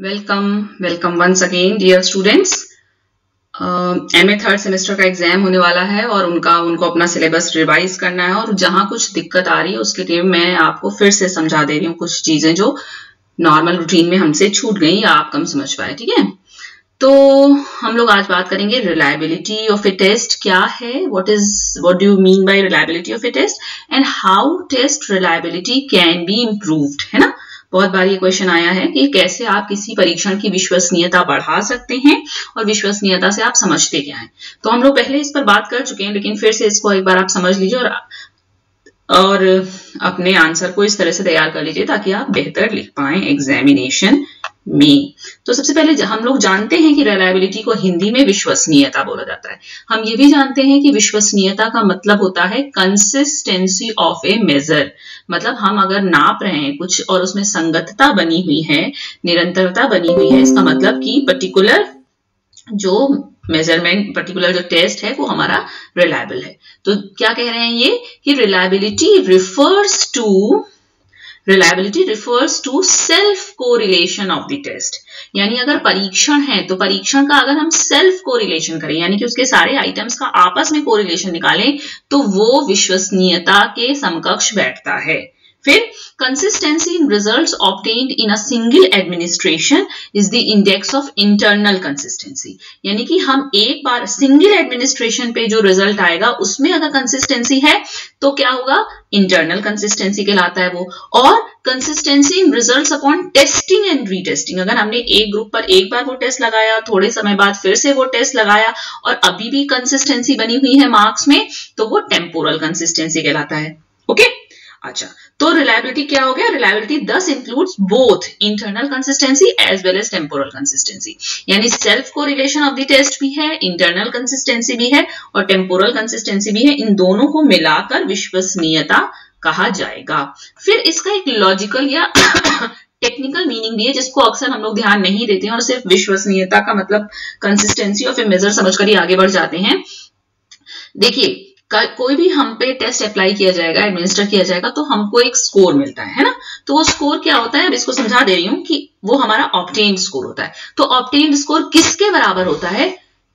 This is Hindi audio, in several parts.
Welcome welcome once again dear students M A third semester का एग्ज़ाम होने वाला है और उनका, उनको अपना सिलेबस रिवाइज करना है और जहाँ कुछ दिक्कत आ रही है, उसके लिए मैं आपको फिर से समझा दे रही हूँ कुछ चीज़ें जो नॉर्मल रूटीन में हमसे छूट गई या आप कम समझ पाए, ठीक है? तो हम लोग आज बात करेंगे रिलायबिलिटी ऑफ़ ए टेस्ट क्या है? What is what do mean by reliability of a test and how test reliability can be improved है ना? बहुत बार ये क्वेश्चन आया है कि कैसे आप किसी परीक्षण की विश्वसनीयता बढ़ा सकते हैं और विश्वसनीयता से आप समझते क्या हैं? तो हम लोग पहले इस पर बात कर चुके हैं, लेकिन फिर से इसको एक बार आप समझ लीजिए और और अपने आंसर को इस तरह से तैयार कर लीजिए ताकि आप बेहतर लिख पाए एग्जामिनेशन में। तो सबसे पहले हम लोग जानते हैं कि रिलायबिलिटी को हिंदी में विश्वसनीयता बोला जाता है। हम ये भी जानते हैं कि विश्वसनीयता का मतलब होता है कंसिस्टेंसी ऑफ़ ए मेजर मतलब हम अगर नाप रहे हैं कुछ और उसमें संगतता बनी हुई है, निरंतरता बनी हुई है, इसका मतलब कि पर्टिकुलर जो मेज़रमेंट पर्टिकुलर जो टेस्ट है, वो हमारा रिलायबल है। तो क्या कह रहे हैं ये? कि reliability refers to reliability refers to self correlation of the test यानी अगर परीक्षण है तो परीक्षण का अगर हम सेल्फ कोरिलेशन करें, यानी कि उसके सारे आइटम्स का आपस में कोरिलेशन निकालें तो वो विश्वसनीयता के समकक्ष बैठता है। फिर consistency in results obtained in a single administration is the index of internal consistency. यानी कि हम एक बार सिंगल एडमिनिस्ट्रेशन पे जो रिज़ल्ट आएगा, उसमें अगर कंसिस्टेंसी है तो क्या होगा? इंटरनल कंसिस्टेंसी कहलाता है वो। और consistency in results upon testing and retesting अगर हमने एक ग्रुप पर एक बार वो टेस्ट लगाया, थोड़े समय बाद फिर से वो टेस्ट लगाया, और अभी भी कंसिस्टेंसी बनी हुई है मार्क्स में तो वो टेम्पोरल कंसिस्टेंसी कहलाता है। Okay okay? अच्छा तो रिलायबिलिटी क्या हो गया? Reliability this includes both internal consistency as well as temporal consistency यानी self correlation of the test भी है इंटरनल कंसिस्टेंसी भी है और टेम्पोरल कंसिस्टेंसी भी है। इन दोनों को मिलाकर विश्वसनीयता कहा जाएगा। फिर इसका एक लॉजिकल या टेक्निकल मीनिंग भी है, जिसको अक्सर हम लोग ध्यान नहीं देते हैं और सिर्फ़ विश्वसनीयता का मतलब कंसिस्टेंसी ऑफ़ ए मेजर समझकर ही आगे बढ़ जाते हैं। देखिए कोई भी हम पे टेस्ट अप्लाई किया जाएगा एडमिनिस्टर किया जाएगा तो हमको एक स्कोर मिलता है है ना? तो वो स्कोर क्या होता है? अब इसको समझा दे रही हूँ कि वो हमारा ऑप्टेन स्कोर होता है। तो ऑप्टेन स्कोर किसके बराबर होता है?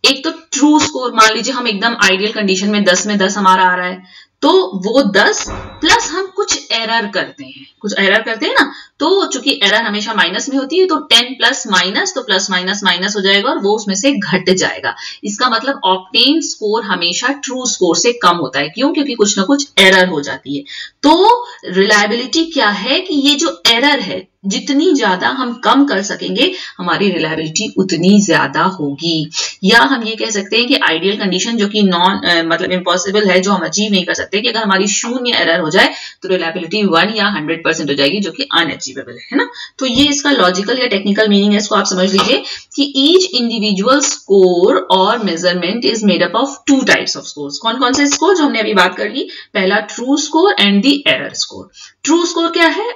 एक तो ट्रू स्कोर मान लीजिए हम एकदम आइडियल कंडीशन में दस में दस हमारा आ रहा है तो वो दस प्लस हम कुछ एरर करते हैं। कुछ एरर करते हैं ना? तो चूँकि एरर हमेशा माइनस में होती है तो टेन प्लस माइनस तो प्लस माइनस माइनस हो जाएगा और वो उसमें से घट जाएगा। इसका मतलब ऑप्टेन स्कोर हमेशा ट्रू स्कोर से कम होता है। क्यों? क्योंकि कुछ ना कुछ एरर हो जाती है। तो रिलायबिलिटी क्या है कि ये जो एरर है, जितनी ज़्यादा हम कम कर सकेंगे, हमारी रिलायबिलिटी उतनी ज़्यादा होगी। या हम ये कह सकते हैं कि आइडियल कंडीशन जो कि नॉन मतलब इम्पॉसिबल है, जो हम अचीव नहीं कर सकते, कि अगर हमारी शून्य एरर हो जाए तो रिलायबिलिटी वन या हंड्रेड परसेंट हो जाएगी, जो कि अनअचीवेबल है ना? तो ये इसका लॉजिकल या टेक्निकल मीनिंग है, इसको आप समझ लीजिए कि ईच इंडिविजुअल स्कोर और measurement is made up of two types of score कौन कौन से स्कोर जो हमने अभी बात कर ली। पहला true score and the error score true score क्या है?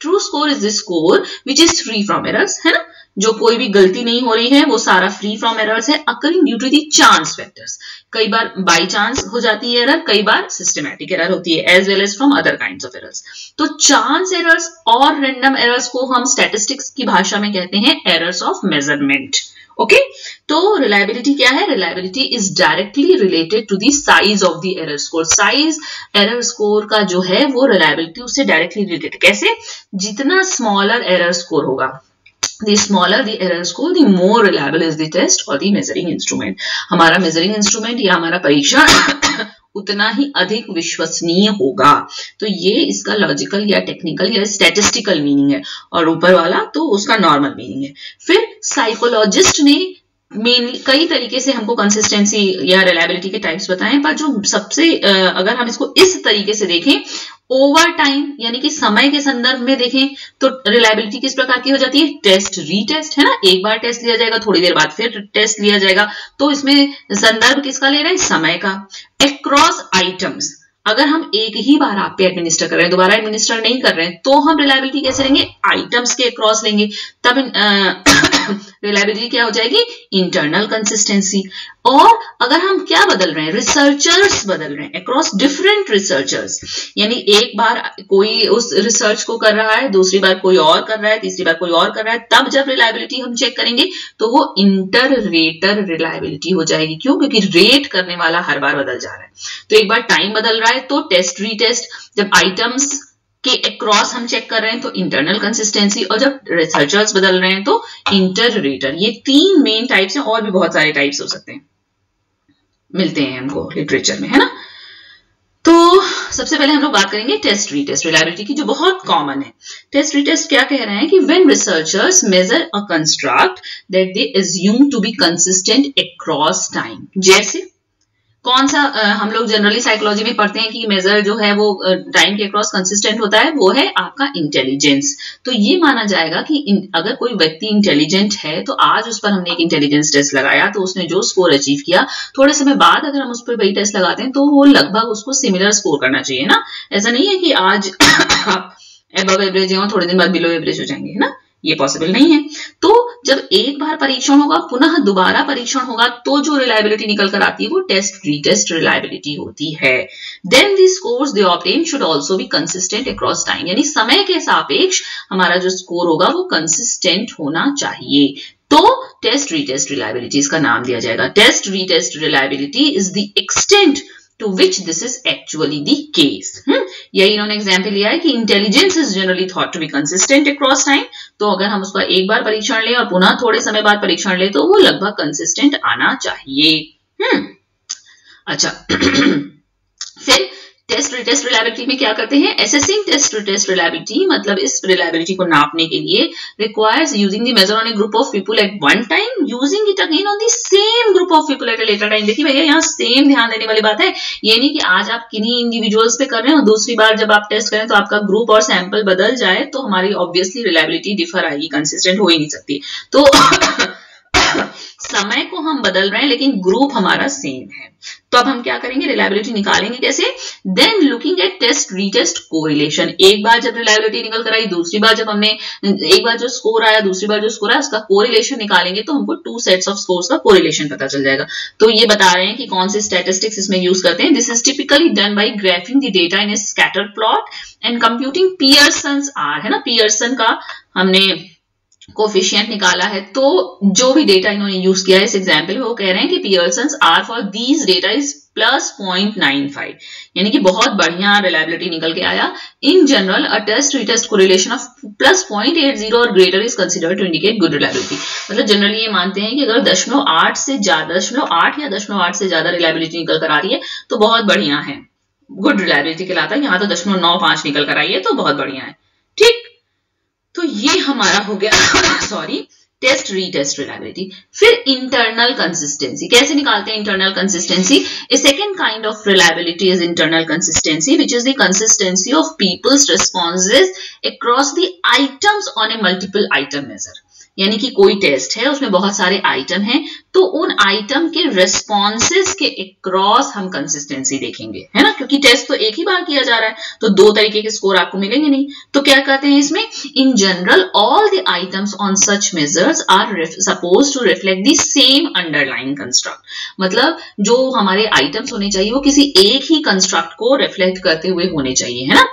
True score is the score which is free from errors है ना? जो कोई भी गलती नहीं हो रही है, वो सारा फ्री फ्रॉम एरर्स है। Occurring due to the chance factors कई बार बाई चांस हो जाती है एरर कई बार सिस्टमैटिक एरर होती है as well as from other kind of errors तो चांस एरर्स और रेंडम एरर्स को हम स्टेटिस्टिक्स की भाषा में कहते हैं एरर्स ऑफ़ मेज़रमेंट ओके तो रिलायबिलिटी क्या है? Reliability is directly related to the size of the error score size error score का जो है, वो रिलायबिलिटी उससे डायरेक्टली रिलेटेड कैसे? जितना स्मॉलर एरर स्कोर होगा। The smaller the error score the more reliable is the test or the measuring instrument हमारा measuring instrument या हमारा परीक्षण उतना ही अधिक विश्वसनीय होगा तो ये इसका लॉजिकल या टेक्निकल या स्टेटिस्टिकल मीनिंग है और ऊपर वाला तो उसका नॉर्मल मीनिंग है फिर साइकोलॉजिस्ट ने मेनली कई तरीके से हमको कंसिस्टेंसी या रिलायबिलिटी के टाइप्स बताएँ, पर जो सबसे अगर हम इसको इस तरीके से देखें ओवर टाइम यानी कि समय के संदर्भ में देखें तो रिलायबिलिटी किस प्रकार की हो जाती है? टेस्ट रीटेस्ट है ना? एक बार टेस्ट लिया जाएगा, थोड़ी देर बाद फिर टेस्ट लिया जाएगा। तो इसमें संदर्भ किसका ले रहे हैं? समय का। अक्रॉस आइटम्स अगर हम एक ही बार आप पे एडमिनिस्टर कर रहे हैं, दोबारा एडमिनिस्टर नहीं कर रहे हैं तो हम रिलायबिलिटी कैसे लेंगे? आइटम्स के क्रॉस लेंगे। तब रिलायबिलिटी क्या हो जाएगी? इंटरनल कंसिस्टेंसी और अगर हम क्या बदल रहे हैं? रिसर्चर्स बदल रहे हैं अक्रॉस डिफरेंट रिसर्चर्स यानी एक बार कोई उस रिसर्च को कर रहा है, दूसरी बार कोई और कर रहा है, तीसरी बार कोई और कर रहा है, तब जब रिलायबिलिटी हम चेक करेंगे तो वो इंटर रेटर रिलायबिलिटी हो जाएगी। क्यों? क्योंकि रेट करने वाला हर बार बदल जा रहा है। तो एक बार टाइम बदल रहा है तो टेस्ट रीटेस्ट जब आइटम्स के अक्रॉस हम चेक कर रहे हैं तो इंटरनल कंसिस्टेंसी और जब रिसर्चर्स बदल रहे हैं तो इंटर रेटर ये तीन मेन टाइप्स हैं और भी बहुत सारे टाइप्स हो सकते हैं। मिलते हैं हमको लिटरेचर में, है ना? तो सबसे पहले हम लोग बात करेंगे टेस्ट रीटेस्ट रिलायबिलिटी की जो बहुत कॉमन है। टेस्ट रीटेस्ट क्या कह रहे हैं कि when researchers measure a construct that they assume to be consistent across time जैसे कौन सा आ, हम लोग जनरली साइकोलॉजी में पढ़ते हैं कि मेजर जो है वो टाइम के अक्रॉस कंसिस्टेंट होता है वो है आपका इंटेलिजेंस तो ये माना जाएगा कि इन, अगर कोई व्यक्ति इंटेलिजेंट है तो आज उस पर हमने एक इंटेलिजेंस टेस्ट लगाया तो उसने जो स्कोर अचीव किया थोड़े समय बाद अगर हम उस पर वही टेस्ट लगाते हैं तो वो लगभग उसको सिमिलर स्कोर करना चाहिए ना. ऐसा नहीं है कि आज आप एबव एवरेज हो थोड़े दिन बाद बिलो एवरेज हो जाएँगे है ना? ये पॉसिबल नहीं है। तो जब एक बार परीक्षण होगा, पुनः दोबारा परीक्षण होगा तो जो रिलायबिलिटी निकल कर आती है, वो टेस्ट रीटेस्ट रिलायबिलिटी होती है। Then the scores they obtain should also be consistent across time यानी समय के सापेक्ष हमारा जो स्कोर होगा, वो कंसिस्टेंट होना चाहिए। तो टेस्ट रीटेस्ट रिलायबिलिटी इसका नाम दिया जाएगा। Test retest reliability is the extent to which this is actually the case यही इन्होंने एग्ज़ाम्पल लिया है कि intelligence is generally thought to be consistent across time तो अगर हम उसका एक बार परीक्षण ले और पुनः थोड़े समय बाद परीक्षण ले तो वो लगभग कंसिस्टेंट आना चाहिए। हम्म अच्छा। फिर टेस्ट रिटेस्ट रिलायबिलिटी में क्या करते हैं? एसेसिंग टेस्ट रिटेस्ट रिलायबिलिटी मतलब इस रिलायबिलिटी को नापने के लिए requires using the measure on a group of people at one time using it again on the same group of people at later time देखिए भैया, यहाँ सेम ध्यान देने वाली बात है। ये नहीं कि आज आप किन्हीं इंडिविजुअल्स पे कर रहे हैं और दूसरी बार जब आप टेस्ट करें तो आपका ग्रुप और सैंपल बदल जाए तो हमारी ऑब्वियसली रिलायबिलिटी डिफर आएगी कंसिस्टेंट हो ही नहीं सकती। तो समय को हम बदल रहे हैं, लेकिन ग्रुप हमारा सेम है। तो अब हम क्या करेंगे? रिलायबिलिटी निकालेंगे कैसे? Then looking at test retest correlation एक बार जब रिलायबिलिटी निकल कर आई, दूसरी बार जब हमने एक बार जो स्कोर आया, दूसरी बार जो स्कोर आया, उसका कोरिलेशन निकालेंगे तो हमको टू सेट्स ऑफ़ स्कोर्स का कोरिलेशन पता चल जाएगा। तो ये बता रहे हैं कि कौन से स्टेटिस्टिक्स इसमें यूज़ करते हैं। This is typically done by graphing the data in a scatter plot and computing Pearson r है ना? पियर्सन का हमने कोफिशियंट निकाला है तो जो भी डेटा इन्होंने यूज़ किया है, इस एग्ज़ाम्पल में वो कह रहे हैं कि Pearson r for these data is plus point nine five यानी कि बहुत बढ़िया रिलायबिलिटी निकल के आया। In general a test retest correlation of plus point eight zero और greater is consider to indicate good reliability मतलब जनरली ये मानते हैं कि अगर दशमलव आठ से ज़्यादा दशमलव आठ या दशमलव आठ से ज़्यादा रिलायबिलिटी निकल कर आ रही है तो बहुत बढ़िया है। गुड रिलायबिलिटी कहलाता है, यहाँ तो दशमलव नौ पाँच निकल कर आई है तो बहुत बढ़िया है। ठीक? तो ये हमारा हो गया सॉरी टेस्ट रीटेस्ट रिलायबिलिटी फिर इंटरनल कंसिस्टेंसी कैसे निकालते हैं internal consistency a second kind of reliability is internal consistency which is the consistency of people's responses across the items on a multiple item measure यानी कि कोई टेस्ट है, उसमें बहुत सारे आइटम हैं तो उन आइटम के रेस्पॉन्सेज के अक्रॉस हम कंसिस्टेंसी देखेंगे, है ना? क्योंकि टेस्ट तो एक ही बार किया जा रहा है तो दो तरीके के स्कोर आपको मिलेंगे नहीं। तो क्या कहते हैं इसमें? In general all the items on such measures are suppose to reflect the same underline construct मतलब जो हमारे आइटम्स होने चाहिए, वो किसी एक ही कंस्ट्रक्ट को रिफ्लेक्ट करते हुए होने चाहिए, है ना?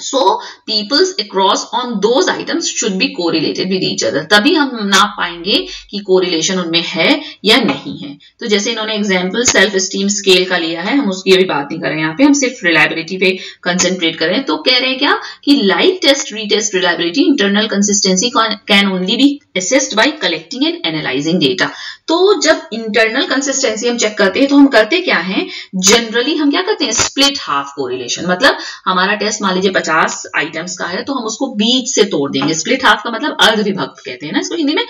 So people's across on those items should be correlated with each other तभी हम नाप पाएँगे कि कोरिलेशन उनमें है या नहीं है। तो जैसे इन्होंने एग्ज़ाम्पल सेल्फ स्टीम स्केल का लिया है, हम उसकी अभी बात नहीं कर रहे हैं। यहाँ पे हम सिर्फ़ रिलायबिलिटी पे कंसेंट्रेट कर रहे हैं। तो कह रहे हैं क्या कि like test retest reliability internal consistency can only be assessed by collecting and analyzing data तो जब इंटरनल कंसिस्टेंसी हम चेक करते हैं तो हम करते क्या है? जनरली हम क्या करते हैं? स्प्लिट हाफ़ कोरिलेशन मतलब हमारा टेस्ट मान लीजिए पचास आइटम्स का है तो हम उसको बीच से तोड़ देंगे. स्प्लिट हाफ़ का मतलब अर्ध विभक्त कहते हैं ना इसको हिंदी में?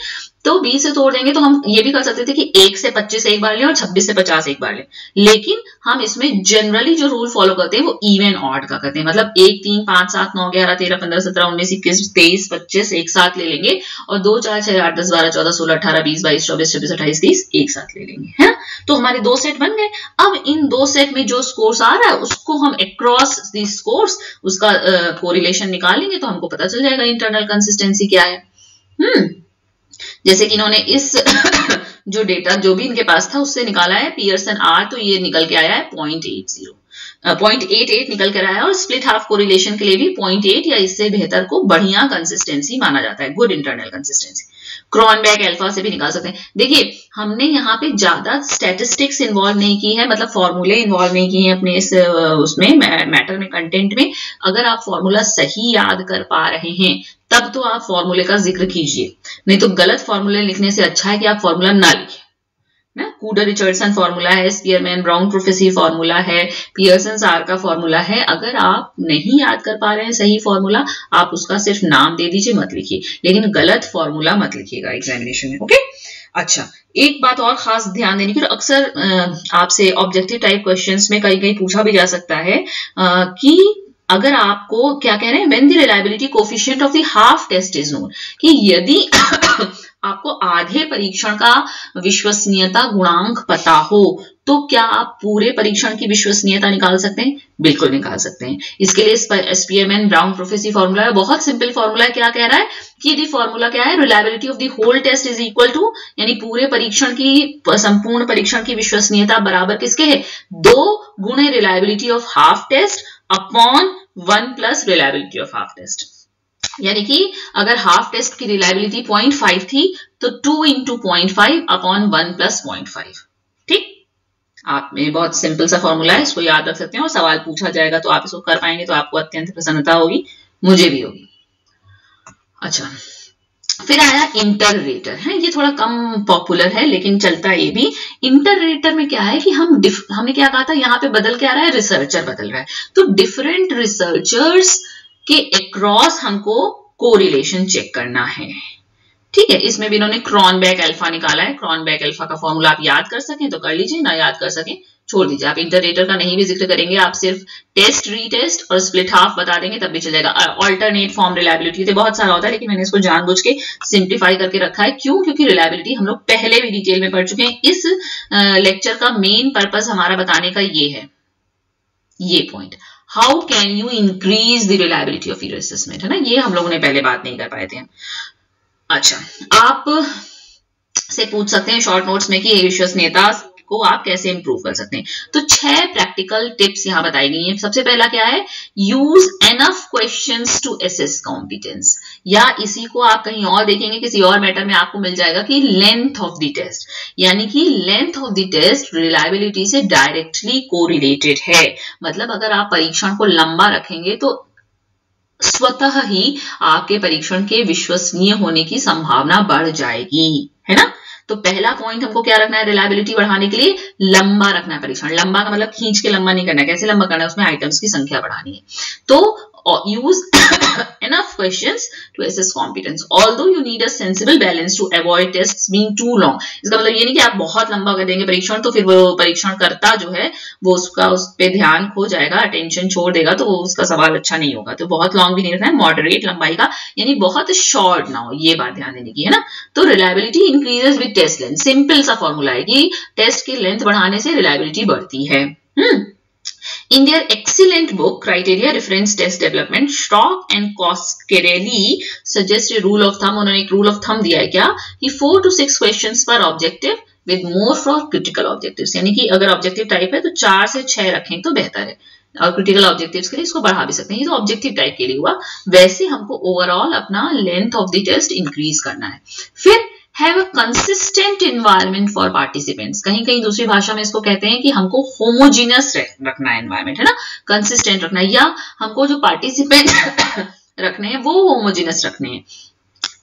तो 20 से तोड़ देंगे तो हम ये भी कर सकते थे कि एक से 25 एक बार लें और 26 से 50 एक बार लें। लेकिन हम इसमें जनरली जो रूल फॉलो करते हैं वो इवन ऑड का करते हैं। मतलब एक, तीन, पाँच, सात, नौ, ग्यारह, तेरह, पंद्रह, सत्रह, उन्नीस, इक्कीस, तेईस, पच्चीस एक साथ ले लेंगे और दो, चार, छह, आठ, दस, बारह, चौदह, सोलह, अठारह, बीस, बाईस, चौबीस, छब्बीस, अट्ठाईस, तीस एक साथ ले लेंगे। है? तो हमारे दो सेट बन गए। अब इन दो सेट में जो स्कोर्स आ रहा है, उसको हम अक्रॉस दी स्कोर्स उसका कोरिलेशन निकालेंगे तो हमको पता चल जाएगा इंटरनल कंसिस्टेंसी क्या है। हम्म जैसे कि इन्होंने इस जो डेटा जो भी इनके पास था, उससे निकाला है पियर्सन आर तो ये निकल के आया है point eight zero point eight eight निकल कर आया और स्प्लिट हाफ़ कोरिलेशन के लिए भी पॉइंट एट या इससे बेहतर को बढ़िया कंसिस्टेंसी माना जाता है good internal consistency Cronbach alpha से भी निकाल सकते हैं। देखिए, हमने यहाँ पे ज़्यादा स्टैटिस्टिक्स इन्वॉल्व नहीं की है मतलब फॉर्मूले इन्वॉल्व नहीं किए हैं अपने इस उसमें मैटर में कंटेंट में। अगर आप फॉर्मूला सही याद कर पा रहे हैं, तब तो आप फॉर्मूले का ज़िक्र कीजिए। नहीं तो गलत फॉर्मूले लिखने से अच्छा है कि आप फॉर्मूला ना लिखें। ना? कूडर रिचर्डसन फॉर्मूला है स्पीयरमैन ब्राउन प्रोफेसी फॉर्मूला है पियर्सन सार का फॉर्मूला है। अगर आप नहीं याद कर पा रहे हैं सही फॉर्मूला आप उसका सिर्फ़ नाम दे दीजिए, मत लिखिए। लेकिन गलत फॉर्मूला मत लिखिएगा एग्जामिनेशन में ओके अच्छा एक बात और खास ध्यान देने की अक्सर आपसे ऑब्जेक्टिव टाइप क्वेश्चंस में कहीं कहीं पूछा भी जा सकता है कि अगर आपको, क्या कह रहे हैं when the reliability coefficient of the half test is known कि यदि आपको आधे परीक्षण का विश्वसनीयता गुणांक पता हो तो क्या आप पूरे परीक्षण की विश्वसनीयता निकाल सकते हैं? बिल्कुल निकाल सकते हैं। इसके लिए एसपीएमएन ब्राउन प्रोफेसी फॉर्मूला है। बहुत सिंपल फॉर्मूला क्या कह रहा है? कि दी फॉर्मूला क्या है? Reliability of the whole test is equal to, यानी पूरे परीक्षण की, संपूर्ण परीक्षण की विश्वसनीयता बराबर किसके है? दो गुणे reliability of half test upon one plus reliability of half test. यानी कि अगर हाफ़ टेस्ट की रिलायबिलिटी पॉइंट फाइव थी तो two into point five upon one plus point five ठीक? आप में बहुत सिंपल सा फॉर्मूला है, इसको याद रख सकते हैं और सवाल पूछा जाएगा तो आप इसको कर पाएँगे तो आपको अत्यंत प्रसन्नता होगी, मुझे भी होगी। अच्छा फिर आया इंटररेटर है, ये थोड़ा कम पॉपुलर है, लेकिन चलता ये भी। इंटररेटर में क्या है कि हम हमने क्या कहा था? यहाँ पे बदल के आ रहा है? रिसर्चर बदल रहा है। तो डिफरेंट रिसर्चर्स के अक्रॉस हमको कोरिलेशन चेक करना है। ठीक है? इसमें भी इन्होंने क्रॉनबैक अल्फ़ा निकाला है। क्रॉनबैक अल्फ़ा का फॉर्मूला आप याद कर सकें तो कर लीजिए, ना याद कर सकें, छोड़ दीजिए। आप इंटरनेटर का नहीं भी ज़िक्र करेंगे, आप सिर्फ़ टेस्ट रीटेस्ट और स्प्लिट हाफ़ बता देंगे, तब भी चलेगा ऑल्टरनेट फॉर्म रिलायबिलिटी तो बहुत सारा होता है, लेकिन मैंने इसको जानबूझ के सिंप्लीफाई करके रखा है। क्यों? क्योंकि रिलायबिलिटी हम लोग पहले भी डिटेल में पढ़ चुके हैं। इस लेक्चर का मेन पर्पज हमारा बताने का ये है। ये point how can you increase the reliability of your assessment है ना? ये हम लोगों ने पहले बात नहीं कर पाए थे। अच्छा आप से पूछ सकते हैं शॉर्ट नोट्स में कि विश्वसनीयता को आप कैसे इंप्रूव कर सकते हैं। तो छह प्रैक्टिकल टिप्स यहाँ बताई गई हैं। सबसे पहला क्या है? Use enough question to assess competence या इसी को आप कहीं और देखेंगे, किसी और मैटर में आपको मिल जाएगा कि लेंथ ऑफ़ द टेस्ट यानी कि length of the test reliability से डायरेक्टली कोरिलेटेड है। मतलब अगर आप परीक्षण को लंबा रखेंगे तो स्वतः ही आपके परीक्षण के विश्वसनीय होने की संभावना बढ़ जाएगी। है ना? तो पहला पॉइंट हमको क्या रखना है? रिलायबिलिटी बढ़ाने के लिए लंबा रखना है परीक्षण। लंबा का मतलब खींच के लंबा नहीं करना है। कैसे लंबा करना है? उसमें आइटम्स की संख्या बढ़ानी है। तो use enough questions to assess competence. Although you need a sensible balance to avoid tests being too long. इसका मतलब ये नहीं कि आप बहुत लंबा कर देंगे, परीक्षण तो फिर वो परीक्षण करता जो है, वो उसका उस पर ध्यान खो जाएगा अटेंशन छोड़ देगा तो वो उसका सवाल अच्छा नहीं होगा। तो बहुत लॉन्ग भी नहीं रखना है मॉडरेट लंबाई का, यानी बहुत शॉर्ट ना हो, ये बात ध्यान देने की, है ना? तो reliability increases with test length simple सा फॉर्मूला है कि टेस्ट की लेंथ बढ़ाने से रिलायबिलिटी बढ़ती है। हम्म। In their excellent book, Criteria Reference Test Development, Stock and Coscarelli suggest a rule of thumb. उन्होंने एक rule of thumb दिया है क्या कि four to six questions per objective with more for critical objectives. यानी कि अगर objective type है तो चार से छह रखें तो बेहतर है और क्रिटिकल ऑब्जेक्टिव्स के लिए इसको बढ़ा भी सकते हैं ये तो ऑब्जेक्टिव टाइप के लिए हुआ वैसे हमको ओवरऑल अपना length of the test increase करना है फिर have a consistent environment for participants कहीं कहीं दूसरी भाषा में इसको कहते हैं कि हमको होमोजीनियस रखना है एनवायरमेंट है ना? कंसिस्टेंट रखना है, या हमको जो पार्टिसिपेंट रखने हैं, वो होमोजीनियस रखने हैं।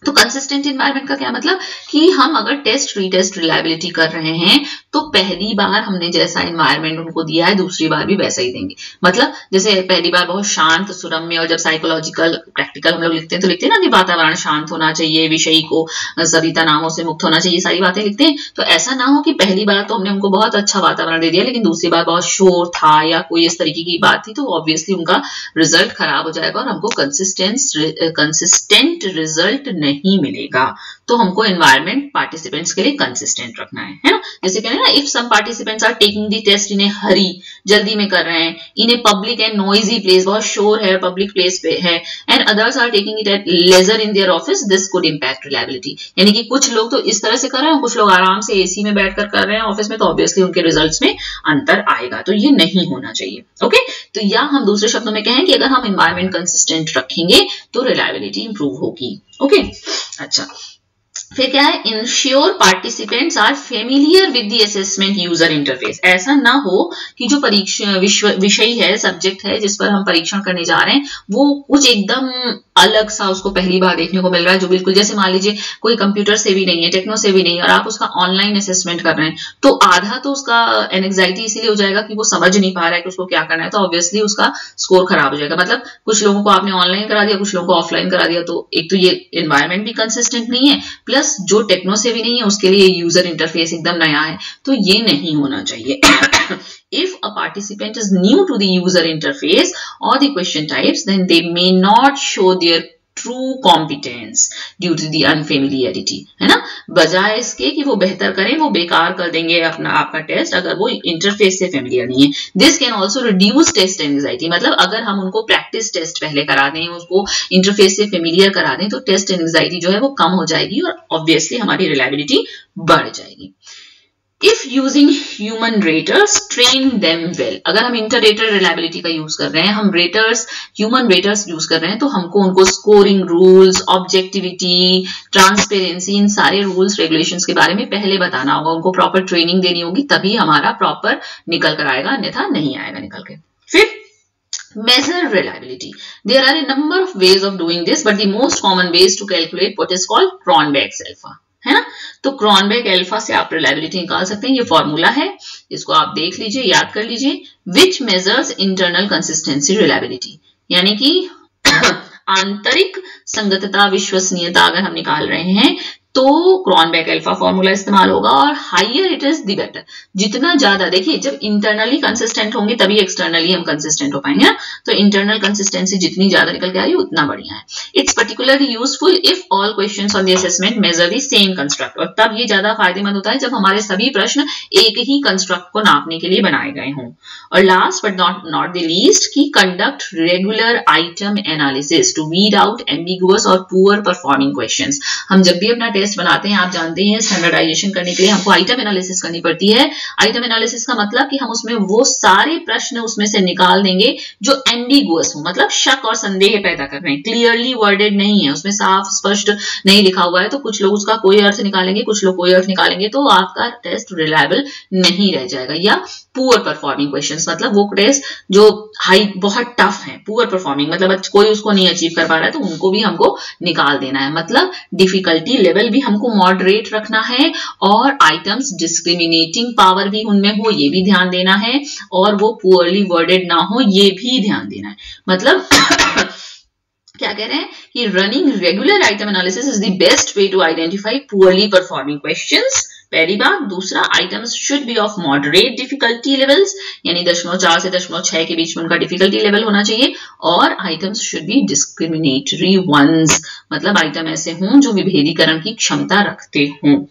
तो कंसिस्टेंट इन्वायरमेंट का क्या मतलब? कि हम अगर टेस्ट रीटेस्ट रिलायबिलिटी कर रहे हैं तो पहली बार हमने जैसा इन्वायरमेंट उनको दिया है, दूसरी बार भी वैसा ही देंगे। मतलब जैसे पहली बार बहुत शांत सुरम्य और जब साइकोलॉजिकल प्रैक्टिकल हम लोग लिखते हैं तो लिखते हैं ना कि वातावरण शांत होना चाहिए, विषय को, सभी तनावों से मुक्त होना चाहिए सारी बातें लिखते हैं। तो ऐसा ना हो कि पहली बार तो हमने उनको बहुत अच्छा वातावरण दे दिया, लेकिन दूसरी बार बहुत शोर था या कोई इस तरीके की बात थी तो ऑब्वियसली उनका रिज़ल्ट खराब हो जाएगा और हमको कंसिस्टेंस कंसिस्टेंट रिज़ल्ट नहीं मिलेगा। तो हमको एनवायरमेंट पार्टिसिपेंट्स के लिए कंसिस्टेंट रखना है है ना? जैसे कहते हैं ना if some participants are taking the test इन्हें हरी जल्दी में कर रहे हैं, इन्हें पब्लिक एंड नॉइजी प्लेस बहुत शोर है पब्लिक प्लेस पे है and others are taking it at leisure in their office this could impact reliability यानी कि कुछ लोग तो इस तरह से कर रहे हैं, कुछ लोग आराम से एसी में बैठकर कर रहे हैं ऑफ़िस में तो ऑब्वियसली उनके रिज़ल्ट में अंतर आएगा। तो ये नहीं होना चाहिए ओके तो या हम दूसरे शब्दों में कहें कि अगर हम इन्वायरमेंट कंसिस्टेंट रखेंगे तो रिलायबिलिटी इंप्रूव होगी ओके अच्छा फिर क्या है? Ensure participants are familiar with the assessment user interface ऐसा ना हो कि जो परीक्षा विषय है सब्जेक्ट है, जिस पर हम परीक्षण करने जा रहे हैं, वो कुछ एकदम अलग सा उसको पहली बार देखने को मिल रहा है, जो बिल्कुल जैसे मान लीजिए कोई कंप्यूटर से भी नहीं है टेक्नो से भी नहीं है, और आप उसका ऑनलाइन असेसमेंट कर रहे हैं तो आधा तो उसका एनएक्साइटी इसीलिए हो जाएगा कि वो समझ नहीं पा रहा है कि उसको क्या करना है तो ऑब्वियसली उसका स्कोर खराब हो जाएगा। मतलब कुछ लोगों को आपने ऑनलाइन करा दिया, कुछ लोगों को ऑफलाइन करा दिया तो एक तो ये इन्वायरमेंट भी कंसिस्टेंट नहीं है प्लस प्लस जो टेक्नो से भी नहीं है, उसके लिए यूज़र इंटरफेस एकदम नया है। तो ये नहीं होना चाहिए। If a participant is new to the user interface all the question types then they may not show their true competence due to the unfamiliarity है ना? बजाय इसके कि वो बेहतर करें, वो बेकार कर देंगे अपना, आपका टेस्ट अगर वो इंटरफेस से फेमिलियर नहीं है। This can also reduce test anxiety मतलब अगर हम उनको प्रैक्टिस टेस्ट पहले करा दें, उसको इंटरफेस से फेमिलियर करा दें तो टेस्ट एंग्जाइटी जो है वो कम हो जाएगी और ऑब्वियसली हमारी रिलायबिलिटी बढ़ जाएगी। If using human raters train them well अगर हम इंटर रेटर रिलायबिलिटी का यूज़ कर रहे हैं, हम रेटर्स ह्यूमन रेटर्स यूज़ कर रहे हैं तो हमको उनको स्कोरिंग रूल्स ऑब्जेक्टिविटी ट्रांसपेरेंसी इन सारे रूल्स रेगुलेशंस के बारे में पहले बताना होगा। उनको प्रॉपर ट्रेनिंग देनी होगी, तभी हमारा प्रॉपर निकल कर आएगा, अन्यथा नहीं आएगा निकल के। फिर, measure reliability. There are a number of ways of doing this, but the most common ways to calculate what is called cronbach's ना तो क्रॉनबेक एल्फा से आप रिलायबिलिटी निकाल सकते हैं। ये फॉर्मूला है, इसको आप देख लीजिए, याद कर लीजिए which measures internal consistency reliability यानी कि आंतरिक संगतता विश्वसनीयता अगर हम निकाल रहे हैं तो क्रॉनबैक अल्फ़ा फॉर्मूला इस्तेमाल होगा और higher it is the better जितना ज़्यादा, देखिए, जब इंटरनली कंसिस्टेंट होंगे, तभी एक्सटर्नली हम कंसिस्टेंट हो पाएँगे तो इंटरनल कंसिस्टेंसी जितनी ज़्यादा निकल के आ रही है, उतना बढ़िया है। It's particularly useful if all question on the assessment measure the same construct और तब ये ज़्यादा फ़ायदेमंद होता है जब हमारे सभी प्रश्न एक ही कंस्ट्रक्ट को नापने के लिए बनाए गए हों। और last but not not the least की conduct regular item analysis to weed out ambiguous और पुअर परफॉर्मिंग क्वेश्चन हम जब भी अपना टेस्ट बनाते हैं, आप जानते हैं स्टैंडर्डाइजेशन करने के लिए हमको आइटम एनालिसिस करनी पड़ती है। आइटम एनालिसिस का मतलब कि हम उसमें वो सारे प्रश्न उसमें से निकाल देंगे जो एंडीगुअस हो मतलब शक और संदेह पैदा कर रहे हैं। क्लियरली वर्डेड नहीं है, उसमें साफ़, स्पष्ट नहीं लिखा हुआ है तो कुछ लोग उसका कोई अर्थ निकालेंगे, कुछ लोग कोई अर्थ निकालेंगे तो आपका टेस्ट रिलायबल नहीं रह जाएगा। या पुअर परफॉर्मिंग क्वेश्चन मतलब वो टेस्ट जो हाई बहुत टफ है पुअर परफॉर्मिंग मतलब कोई उसको नहीं अचीव कर पा रहा है तो उनको भी हमको निकाल देना है। मतलब डिफिकल्टी लेवल भी हमको मॉडरेट रखना है और आइटम्स डिस्क्रिमिनेटिंग पावर भी उनमें हो, ये भी ध्यान देना है और वो पुअरली वर्डेड ना हो, ये भी ध्यान देना है। मतलब क्या कह रहे हैं कि running regular item analysis is the best way to identify poorly performing questions पहली बात, दूसरा items should be of moderate difficulty levels यानी दशमलव चार से दशमलव छह के बीच में उनका डिफिकल्टी लेवल होना चाहिए और items should be discriminatory ones मतलब आइटम ऐसे हों जो विभेदीकरण की क्षमता रखते हों।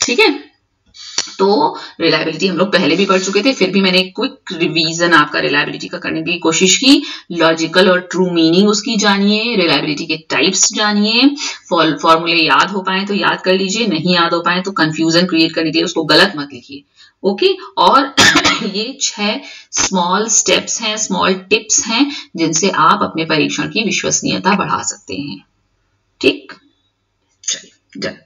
ठीक है? तो रिलायबिलिटी हम लोग पहले भी पढ़ चुके थे, फिर भी मैंने क्विक रिवीजन आपका रिलायबिलिटी का करने की कोशिश की। लॉजिकल और ट्रू मीनिंग उसकी जानिए रिलायबिलिटी के टाइप्स जानिए। फॉर्मूले याद हो पाए तो याद कर लीजिए, नहीं याद हो पाए तो कंफ्यूजन क्रिएट करने के लिए उसको गलत मत लिखिए। Okay okay? और ये छह स्मॉल स्टेप्स हैं स्मॉल टिप्स हैं, जिनसे आप अपने परीक्षण की विश्वसनीयता बढ़ा सकते हैं। ठीक? चलिए, डन।